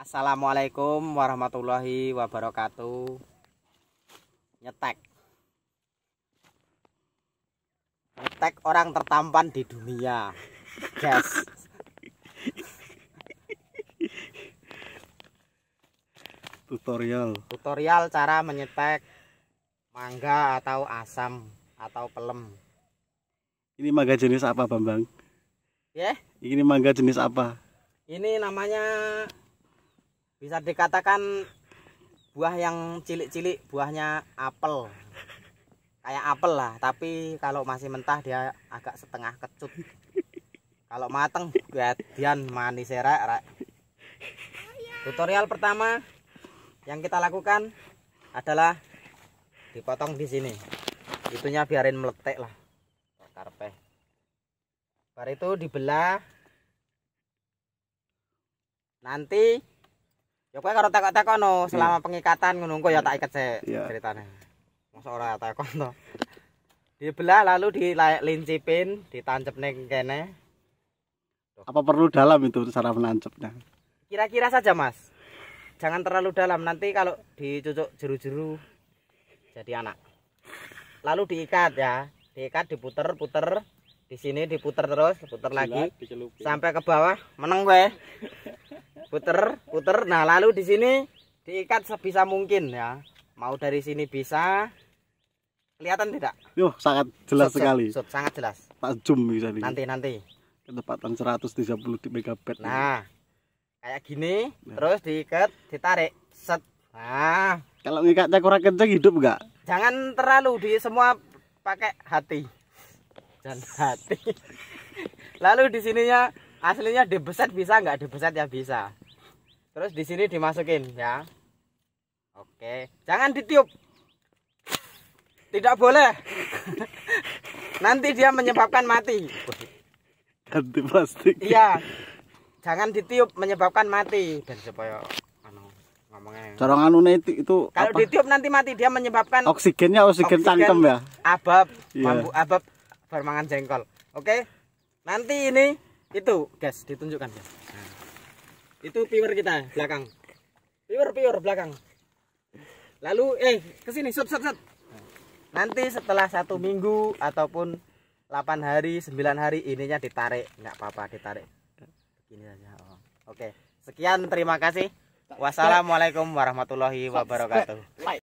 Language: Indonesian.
Assalamualaikum warahmatullahi wabarakatuh. Nyetek. Nyetek orang tertampan di dunia. Guys. tutorial Tutorial cara menyetek mangga atau asam atau pelem. ini mangga jenis apa Bambang Ya, ini mangga jenis apa ini namanya bisa dikatakan buah yang cilik-cilik, buahnya apel. Kayak apel lah, tapi kalau masih mentah dia agak setengah kecut. Kalau mateng dian manis ya, rek, rek. Tutorial pertama yang kita lakukan adalah dipotong di sini. Itunya biarin meletek lah. Karpe. Bar itu dibelah. Nanti ya kowe karo tekok-tekok no selama pengikatan ngono engko ya tak iket sik Iya. ceritane. Masa ora tekok to. Dibelah lalu dilincipin, ditancep ning kene. apa perlu dalam itu cara menancapnya Kira-kira saja, Mas. Jangan terlalu dalam nanti kalau dicucuk jeru-jeru jadi anak. Lalu diikat ya, diikat diputer-puter di sini diputer terus, puter lagi sampai ke bawah, meneng gue. Puter, puter. Nah, lalu di sini diikat sebisa mungkin ya. Mau dari sini bisa. Kelihatan tidak? Yuh, sangat jelas sekali sangat jelas. tak zoom bisa nih Nanti nanti. kecepatan 130 megabyte Nah, kayak gini, Nah. terus diikat, ditarik, set. Nah, kalau ngikatnya kurang kenceng hidup enggak jangan terlalu di semua pakai hati dan hati lalu di sininya aslinya dibeset bisa nggak dibeset ya bisa terus di sini dimasukin ya. Oke jangan ditiup. Tidak boleh. Nanti dia menyebabkan mati. Ganti plastik. Iya. Jangan ditiup menyebabkan mati. Dan supaya anu, ngomongnya. Corong anu itu, itu kalau apa? ditiup nanti mati dia menyebabkan oksigennya oksigen, Oksigen. cangkem ya? abab Iya. mambu abab bermangan jengkol. Oke nanti ini itu guys ditunjukkan. Nah. Itu piwer kita belakang. Piwer piwer belakang. Lalu eh ke sini sut sut sut nanti setelah satu minggu ataupun 8 hari 9 hari ininya ditarik. Nggak apa-apa ditarik. Begini saja oh. oke sekian terima kasih. Wassalamualaikum warahmatullahi wabarakatuh